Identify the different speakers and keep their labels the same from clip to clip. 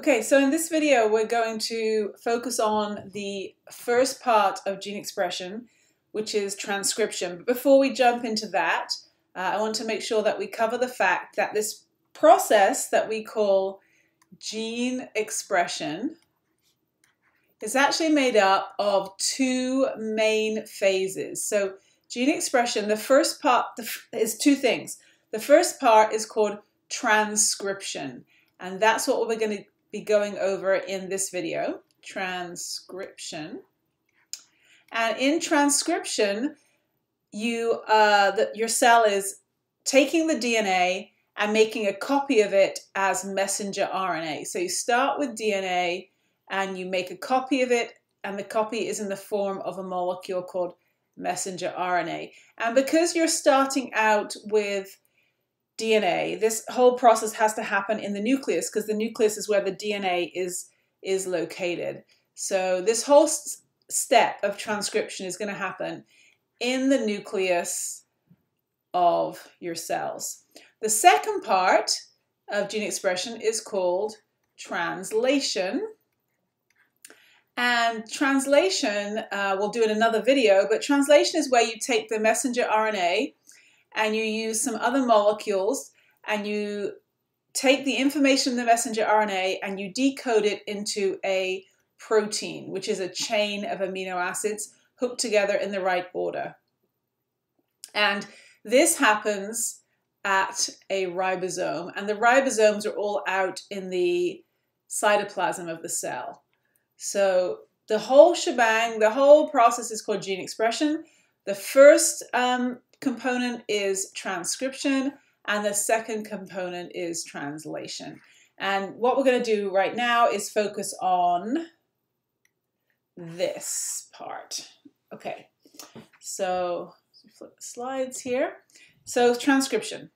Speaker 1: Okay, so in this video we're going to focus on the first part of gene expression, which is transcription. But before we jump into that, uh, I want to make sure that we cover the fact that this process that we call gene expression is actually made up of two main phases. So gene expression, the first part is two things. The first part is called transcription, and that's what we're going to be going over in this video, transcription. And in transcription, you uh, your cell is taking the DNA and making a copy of it as messenger RNA. So you start with DNA and you make a copy of it, and the copy is in the form of a molecule called messenger RNA. And because you're starting out with DNA, this whole process has to happen in the nucleus because the nucleus is where the DNA is is located. So this whole step of transcription is going to happen in the nucleus of your cells. The second part of gene expression is called translation. And translation, uh, we'll do in another video, but translation is where you take the messenger RNA and you use some other molecules and you take the information in the messenger RNA and you decode it into a protein, which is a chain of amino acids hooked together in the right order. And this happens at a ribosome, and the ribosomes are all out in the cytoplasm of the cell. So the whole shebang, the whole process is called gene expression. The first um, component is transcription, and the second component is translation. And what we're going to do right now is focus on this part. Okay, so flip the slides here. So transcription.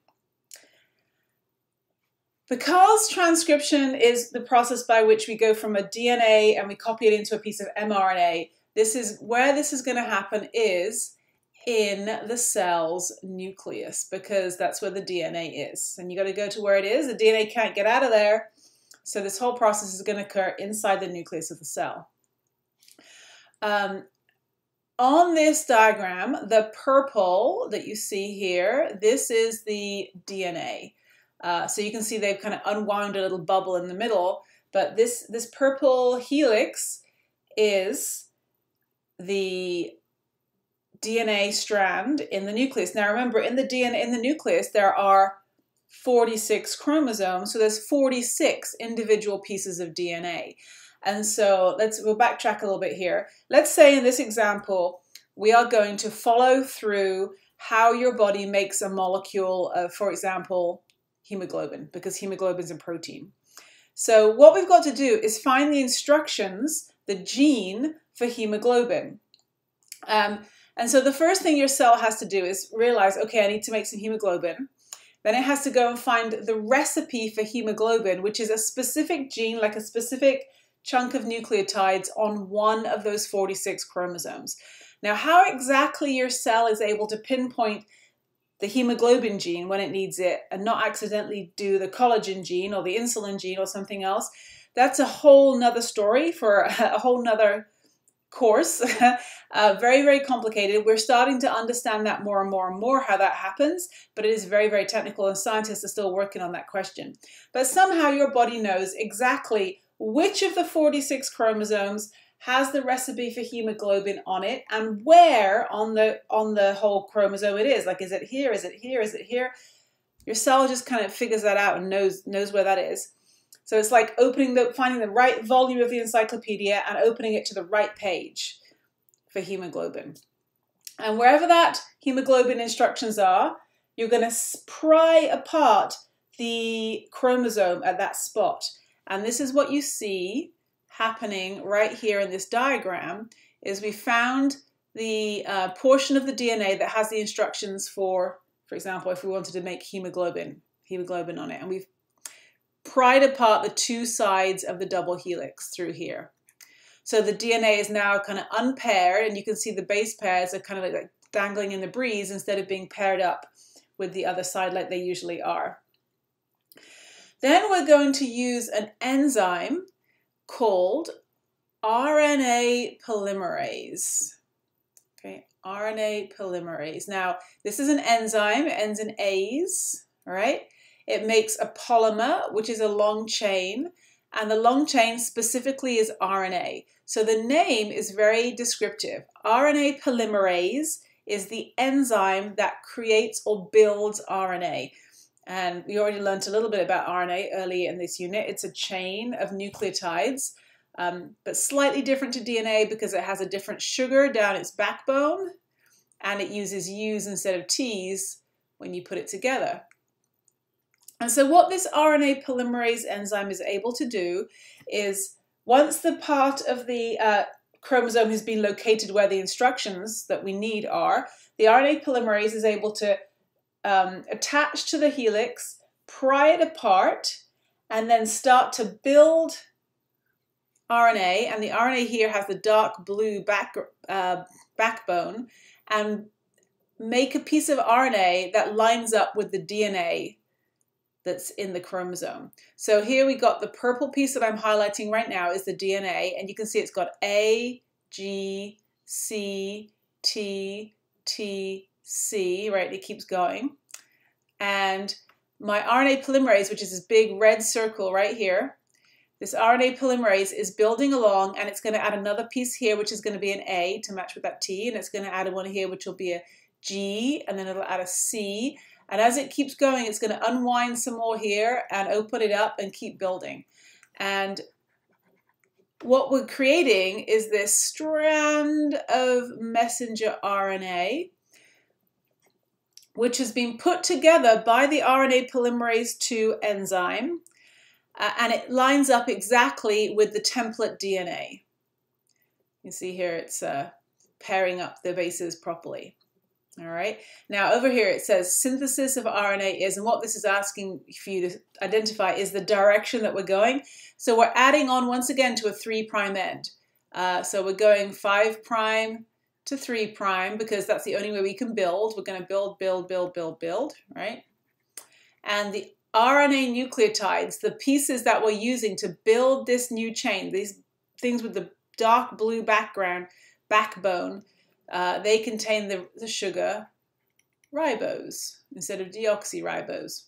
Speaker 1: Because transcription is the process by which we go from a DNA and we copy it into a piece of mRNA, this is where this is going to happen is in the cell's nucleus because that's where the DNA is. And you got to go to where it is. The DNA can't get out of there. So this whole process is going to occur inside the nucleus of the cell. Um, on this diagram, the purple that you see here, this is the DNA. Uh, so you can see they've kind of unwound a little bubble in the middle, but this, this purple helix is the DNA strand in the nucleus. Now remember, in the DNA in the nucleus, there are 46 chromosomes, so there's 46 individual pieces of DNA. And so let's we'll backtrack a little bit here. Let's say in this example, we are going to follow through how your body makes a molecule of, for example, hemoglobin, because hemoglobin is a protein. So what we've got to do is find the instructions, the gene for hemoglobin. Um, and so the first thing your cell has to do is realize, okay, I need to make some hemoglobin. Then it has to go and find the recipe for hemoglobin, which is a specific gene, like a specific chunk of nucleotides on one of those 46 chromosomes. Now, how exactly your cell is able to pinpoint the hemoglobin gene when it needs it and not accidentally do the collagen gene or the insulin gene or something else, that's a whole nother story for a whole nother course. uh, very, very complicated. We're starting to understand that more and more and more how that happens, but it is very, very technical, and scientists are still working on that question. But somehow your body knows exactly which of the 46 chromosomes has the recipe for hemoglobin on it and where on the on the whole chromosome it is like is it here is it here is it here your cell just kind of figures that out and knows knows where that is so it's like opening the, finding the right volume of the encyclopedia and opening it to the right page for hemoglobin. And wherever that hemoglobin instructions are, you're going to pry apart the chromosome at that spot. And this is what you see happening right here in this diagram is we found the uh, portion of the DNA that has the instructions for, for example, if we wanted to make hemoglobin, hemoglobin on it. And we've pried apart the two sides of the double helix through here. So the DNA is now kind of unpaired, and you can see the base pairs are kind of like dangling in the breeze instead of being paired up with the other side like they usually are. Then we're going to use an enzyme called RNA polymerase. Okay, RNA polymerase. Now, this is an enzyme, it ends in A's, all right? It makes a polymer, which is a long chain, and the long chain specifically is RNA. So the name is very descriptive. RNA polymerase is the enzyme that creates or builds RNA. And we already learned a little bit about RNA earlier in this unit. It's a chain of nucleotides, um, but slightly different to DNA because it has a different sugar down its backbone and it uses U's instead of T's when you put it together. And so what this RNA polymerase enzyme is able to do is once the part of the uh, chromosome has been located where the instructions that we need are, the RNA polymerase is able to um, attach to the helix, pry it apart, and then start to build RNA. And the RNA here has the dark blue back, uh, backbone and make a piece of RNA that lines up with the DNA that's in the chromosome. So here we got the purple piece that I'm highlighting right now is the DNA, and you can see it's got A, G, C, T, T, C, right? It keeps going. And my RNA polymerase, which is this big red circle right here, this RNA polymerase is building along and it's going to add another piece here, which is going to be an A to match with that T, and it's going to add one here, which will be a G, and then it'll add a C, and as it keeps going, it's going to unwind some more here and open it up and keep building. And what we're creating is this strand of messenger RNA, which has been put together by the RNA polymerase 2 enzyme, uh, and it lines up exactly with the template DNA. You see here it's uh, pairing up the bases properly. All right. Now over here it says synthesis of RNA is, and what this is asking for you to identify is the direction that we're going. So we're adding on once again to a three prime end. Uh, so we're going five prime to three prime because that's the only way we can build. We're going to build, build, build, build, build, right? And the RNA nucleotides, the pieces that we're using to build this new chain, these things with the dark blue background, backbone, uh, they contain the, the sugar ribose instead of deoxyribose.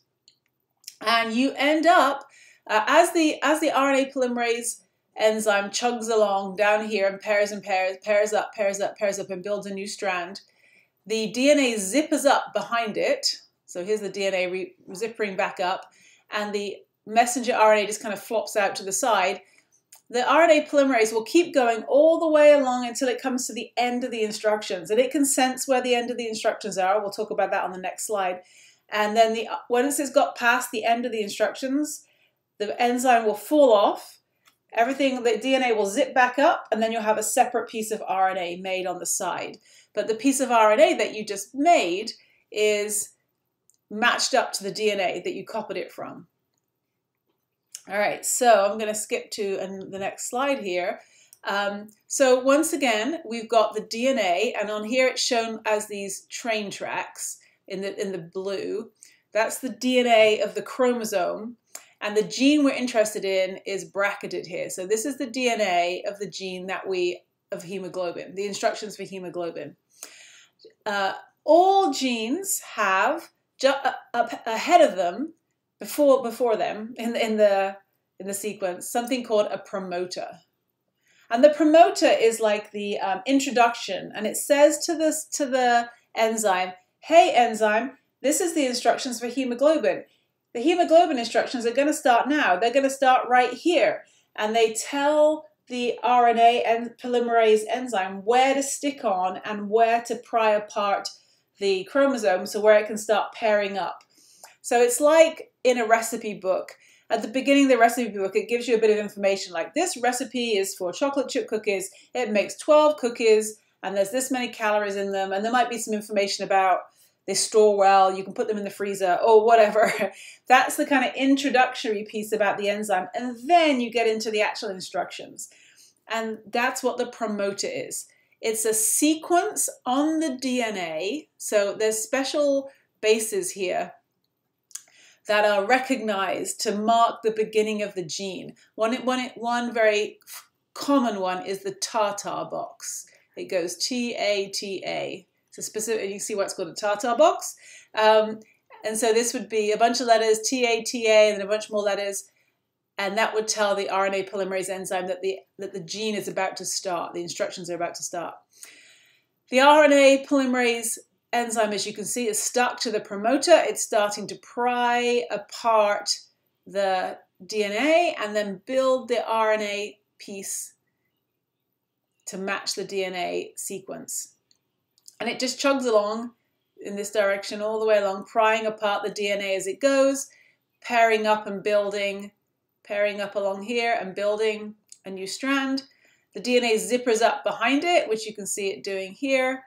Speaker 1: And you end up, uh, as, the, as the RNA polymerase enzyme chugs along down here and pairs and pairs, pairs up, pairs up, pairs up, and builds a new strand, the DNA zippers up behind it. So here's the DNA zippering back up, and the messenger RNA just kind of flops out to the side the RNA polymerase will keep going all the way along until it comes to the end of the instructions. And it can sense where the end of the instructions are. We'll talk about that on the next slide. And then the once it's got past the end of the instructions, the enzyme will fall off. Everything, the DNA will zip back up, and then you'll have a separate piece of RNA made on the side. But the piece of RNA that you just made is matched up to the DNA that you copied it from. All right, so I'm going to skip to the next slide here. Um, so once again, we've got the DNA, and on here it's shown as these train tracks in the, in the blue. That's the DNA of the chromosome, and the gene we're interested in is bracketed here. So this is the DNA of the gene that we, of hemoglobin, the instructions for hemoglobin. Uh, all genes have, ahead of them, before before them in in the in the sequence something called a promoter. And the promoter is like the um, introduction, and it says to this to the enzyme, "Hey enzyme, this is the instructions for hemoglobin. The hemoglobin instructions are going to start now. They're going to start right here." And they tell the RNA and polymerase enzyme where to stick on and where to pry apart the chromosome so where it can start pairing up. So it's like in a recipe book. At the beginning of the recipe book, it gives you a bit of information like this recipe is for chocolate chip cookies. It makes 12 cookies and there's this many calories in them. And there might be some information about they store well, you can put them in the freezer or whatever. That's the kind of introductory piece about the enzyme. And then you get into the actual instructions. And that's what the promoter is. It's a sequence on the DNA. So there's special bases here that are recognized to mark the beginning of the gene. One, one, one very common one is the TATA box. It goes T-A-T-A. It's a specific, you see why it's called a TATA box. Um, and so this would be a bunch of letters, T-A-T-A, and then a bunch more letters, and that would tell the RNA polymerase enzyme that the, that the gene is about to start, the instructions are about to start. The RNA polymerase enzyme, as you can see, is stuck to the promoter. It's starting to pry apart the DNA and then build the RNA piece to match the DNA sequence. And it just chugs along in this direction all the way along, prying apart the DNA as it goes, pairing up and building, pairing up along here and building a new strand. The DNA zippers up behind it, which you can see it doing here,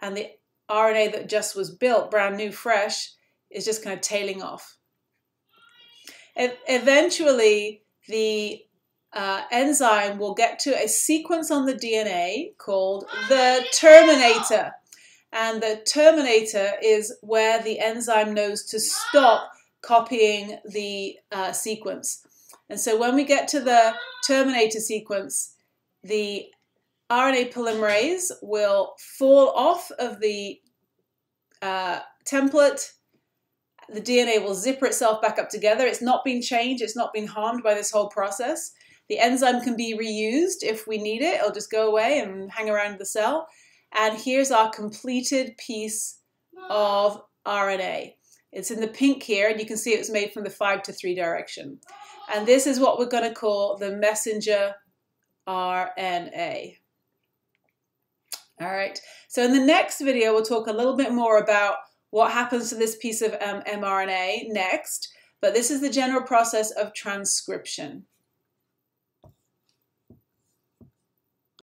Speaker 1: and the RNA that just was built, brand new, fresh, is just kind of tailing off. E eventually, the uh, enzyme will get to a sequence on the DNA called the terminator. And the terminator is where the enzyme knows to stop copying the uh, sequence. And so when we get to the terminator sequence, the RNA polymerase will fall off of the uh, template. The DNA will zipper itself back up together. It's not been changed. It's not been harmed by this whole process. The enzyme can be reused if we need it. It'll just go away and hang around the cell. And here's our completed piece of RNA. It's in the pink here, and you can see it was made from the 5 to 3 direction. And this is what we're going to call the messenger RNA. All right, so in the next video, we'll talk a little bit more about what happens to this piece of um, mRNA next, but this is the general process of transcription.